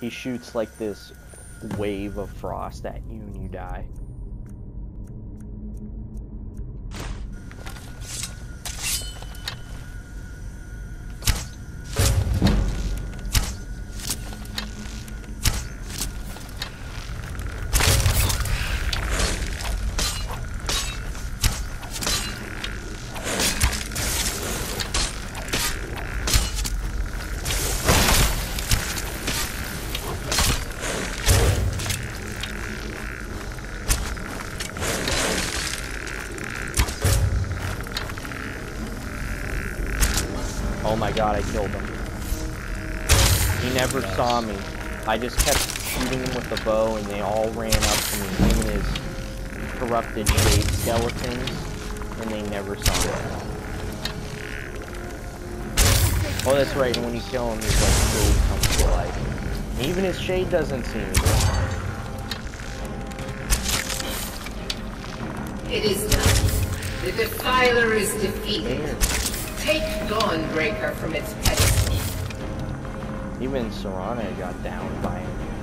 He shoots like this wave of frost at you and you die. Oh my god, I killed him. He never saw me. I just kept shooting him with the bow and they all ran up to me, him and his corrupted shade skeletons, and they never saw me. Oh, that's right, and when you kill him, his like shade comes to life. Even his shade doesn't see me. It is done. The Defiler is defeated. Take Dawnbreaker from its pedestal. even Serana got downed by him.